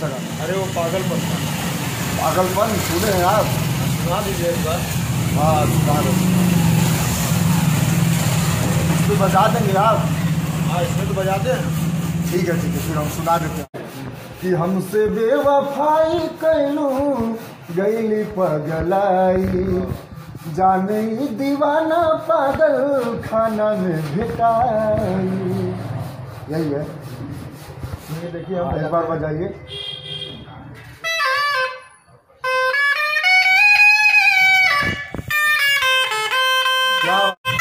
सा गाना अरे वो पागलपन था पागलपन सुने हैं आप? सुना दीजिए एक बार। हाँ सुना दो। इसमें बजा देंगे आप? हाँ इसमें तो बजाते हैं। ठीक है ठीक है फिर हम सुना देते हैं। कि हमसे बेवफाई कैलू गईली पगलाई। जाने ही दीवाना पागल खाना में भेटाई। यही है। देखिए हाँ, हम एक बार बजाइए। Ciao.